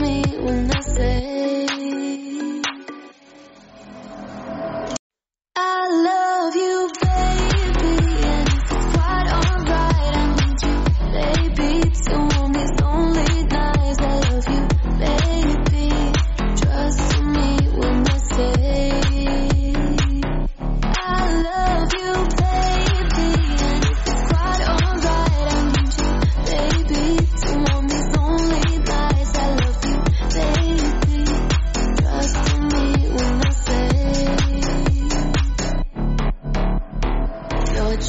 Me when I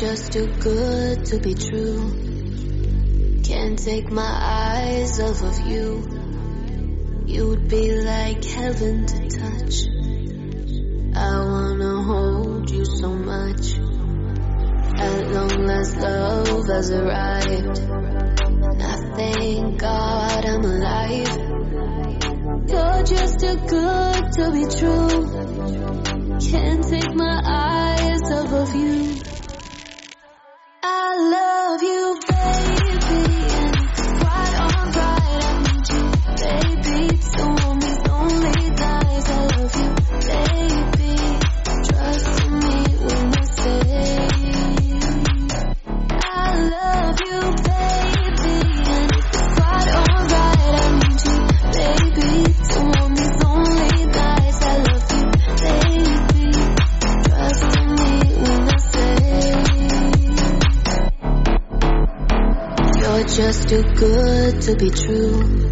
just too good to be true. Can't take my eyes off of you. You would be like heaven to touch. I wanna hold you so much. At long last, love has arrived. I thank God I'm alive. You're just too good to be true. Can't take my eyes off of you. Just too good to be true.